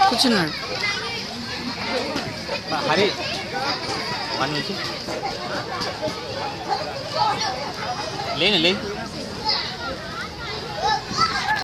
కూర్చున్నాడు హరి వన్ నుంచి లేని లేదు